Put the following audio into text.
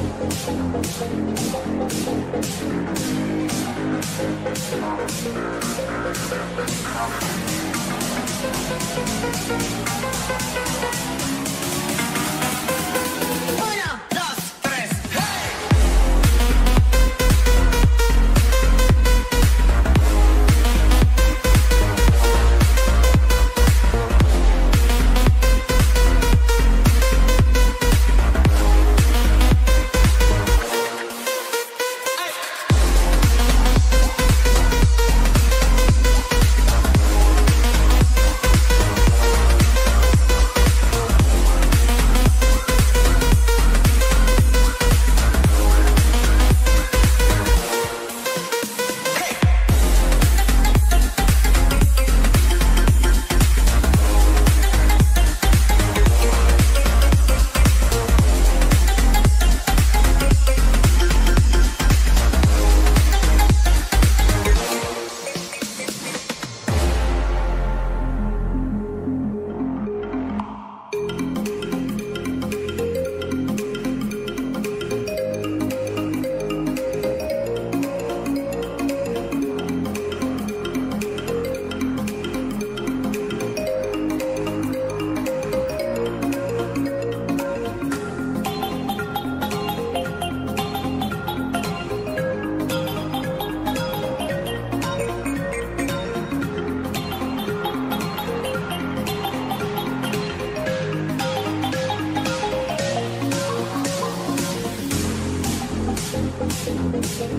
Thank. Put